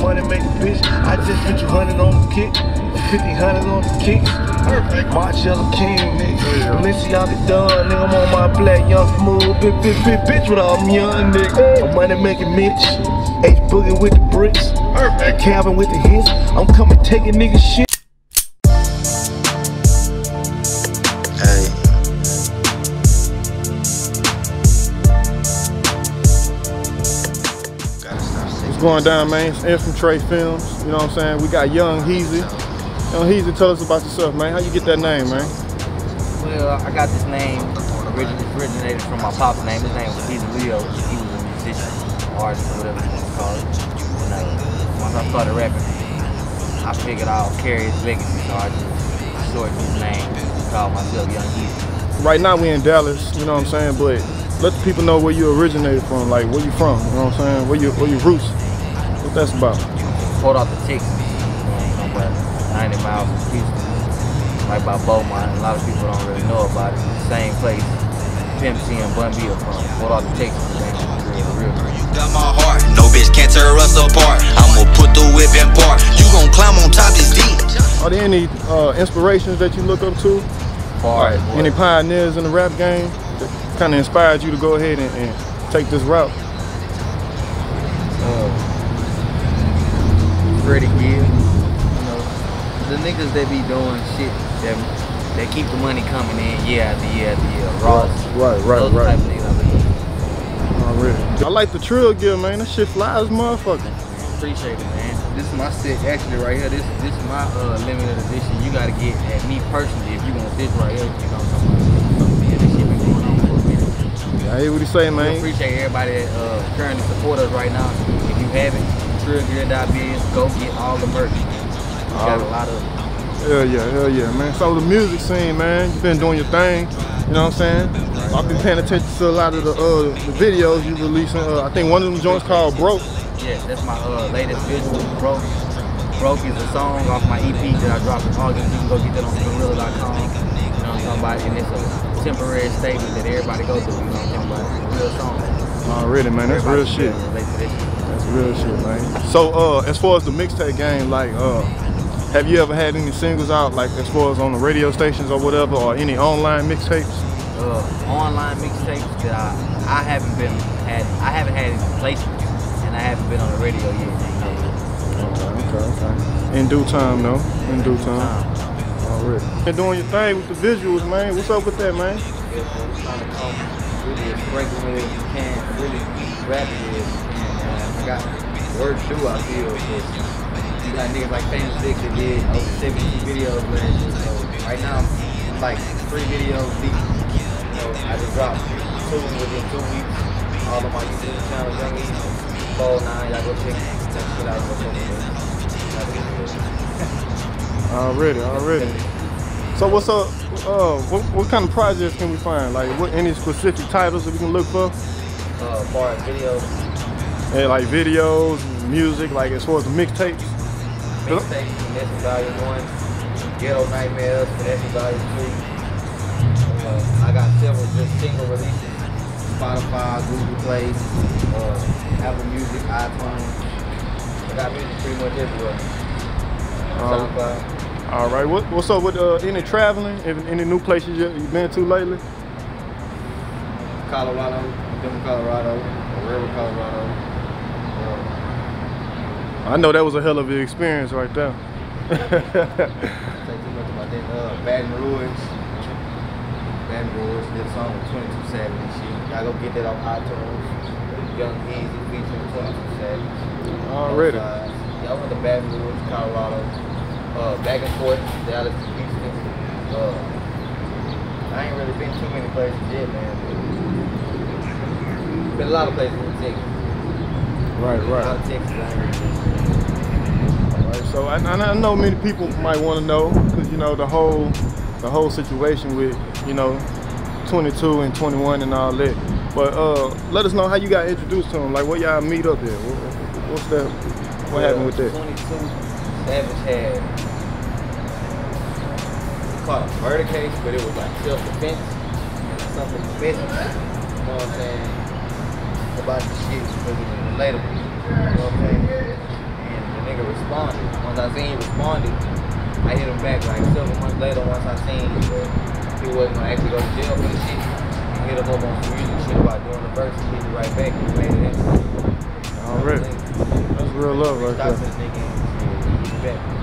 money make a bitch. I just spent 200 on the kick, 1500 on the kick. Marcello King, nigga. Balenciaga done, nigga. I'm on my black, young, smooth, bitch, bitch, bitch, bitch with all them young nigga. I'm money making Mitch. H Boogie with the bricks. Calvin with the hits. I'm coming taking nigga shit. Going down, man? It's Infantry Films. You know what I'm saying? We got Yungheze. Young Heezy, tell us about yourself, man. How you get that name, man? Well, I got this name originally originated from my pop's name. His name was Caesar Leo. He was a musician, artist, or whatever you want to call it. And uh, once I started rapping, I figured I'll carry his legacy, so I just shortened his name, called myself Yungheze. Right now we in Dallas, you know what I'm saying? But let the people know where you originated from, like where you from, you know what I'm saying? Where you where your roots. What that's about. Port Arthur Texas, you about 90 miles from Houston, right by Beaumont. A lot of people don't really know about it. Same place Pimp C and Bun B are from. Port Arthur Texas, man. Real, real. You got my heart, no bitch can't tear us apart. I'ma put the whip in park. You gon' climb on top this deep. Are there any uh, inspirations that you look up to? Far as Any pioneers in the rap game that kind of inspired you to go ahead and, and take this route? You know, the niggas that be doing shit that that keep the money coming in year after year after year. Ross, Right, right, those right. type of niggas. I really I like the Trill Gear, man. That shit flies, motherfucker. appreciate it, man. This is my shit actually right here. This this is my uh, limited edition. You gotta get at me personally if you want this right here. You know what I'm talking about? Yeah, this shit been going on for a minute. I hear what you say, We man. appreciate everybody that uh, currently support us right now. If you haven't, Go get all the merch. We got a lot of Hell yeah, hell yeah, man. So the music scene, man, you've been doing your thing. You know what I'm saying? I've been paying attention to a lot of the uh, the videos you releasing. Uh, I think one of them joints called Broke. Yes, that's my uh, latest visual, Broke. Broke is a song off my EP that I dropped in August. You can go get that on Gorilla.com. You know what I'm talking about? And it's a temporary statement that everybody goes through. You know what I'm talking about? It's a real song. Already, man. That's real Everybody shit. can relate to this shit. That's real shit, man. So, uh, as far as the mixtape game, like, uh, have you ever had any singles out, like, as far as on the radio stations or whatever, or any online mixtapes? Uh, online mixtapes that I, I haven't been had I haven't had any placements and I haven't been on the radio yet. Okay, okay, okay. In due time, though. In due time. Already. Been doing your thing with the visuals, man. What's up with that, man? if I'm trying to come really as breakaway as you can, really rapid as got do, I feel, but you got niggas like Famous Vic that did over 70 videos last year, so right now I'm like three videos deep. Know, I just dropped two within two weeks. All of my YouTube channels, Young East, Ball 9, y'all go check that shit out. Go check it. Already, already. So what's up? Uh, what, what kind of projects can we find? Like, what any specific titles that we can look for? Uh, far as videos, And like videos, music, like as far as the mixtapes. mixtape, Finesse Volume 1, Ghetto Nightmares, Finesse Volume 2. Uh, I got several just single releases, Spotify, Google Play, uh, Apple Music, iTunes. I got music pretty much everywhere. Um, All right. What, what's up with uh, any traveling? Any, any new places you, you been to lately? Colorado, Denver, Colorado, or River, Colorado. I know that was a hell of an experience right there. say too much about that. Uh, Baton Rouge. Baton Rouge did a song with 22 Savage and shit. Y'all go get that off iTunes. Young Easy featuring 22 Savage. Already. Y'all went to Baton Rouge, Colorado. Uh, back and forth, Dallas to Houston. Uh, I ain't really been too many places yet, man. Been a lot of places in Texas. Right, A lot of Texas, I ain't really been. Right, so I, I know many people might want to know because you know the whole the whole situation with you know 22 and 21 and all that. But uh, let us know how you got introduced to them. Like, where y'all meet up at? What, what's that? What happened with that? 22, Savage had called a murder case, but it was like self-defense something missing. You know what I'm saying? About the shit was relatable. You know what I'm saying? And seen he responded, I hit him back like several months later once I seen he wasn't gonna actually go to jail for the shit. And hit him up on some music shit about doing the verse and hit me right back and made it happen. That's real love right there.